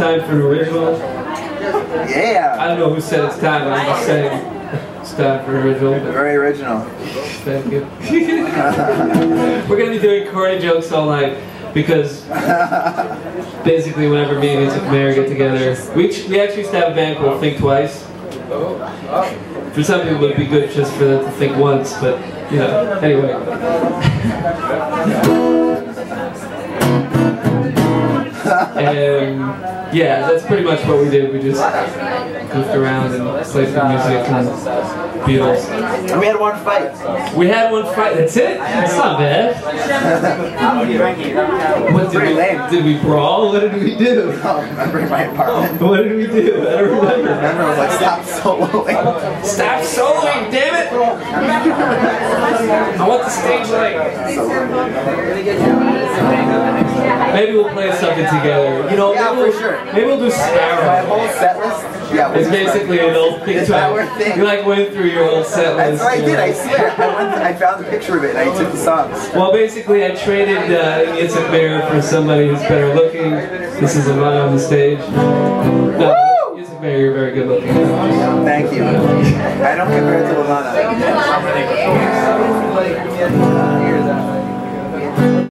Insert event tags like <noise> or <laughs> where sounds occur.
time for an original. Yeah. I don't know who said it's time, but I'm just saying it's time for an original. Very original. Thank you. <laughs> We're gonna be doing corny jokes all night because basically whenever me and Music Mayor get together, we, we actually used to have a band called Think Twice. For some people it'd be good just for them to think once, but you know, anyway. <laughs> and yeah, that's pretty much what we did. We just goofed around and played some music and Beatles. And we had one fight. We had one fight. That's it. That's not bad. What did we, did we brawl? What did we do? Oh, remember in my apartment? <laughs> What did we do? I don't remember. Remember, I was like, stop soloing. Stop soloing, damn it! I want the stage light. Maybe we'll play something together. You know, Yeah, maybe we'll, for sure. Maybe we'll do Sparrow. My whole set list? Yeah. It's basically an old thing. It's our thing. You like went through your whole set list. That's what I did, know. I swear. I went, I found a picture of it and I took the songs. Well, basically, I traded uh, Yitzchak Meir for somebody who's better looking. This is a man on the stage. No, Yitzchak Meir, you're very good looking. Thank you. I don't compare it to Levana.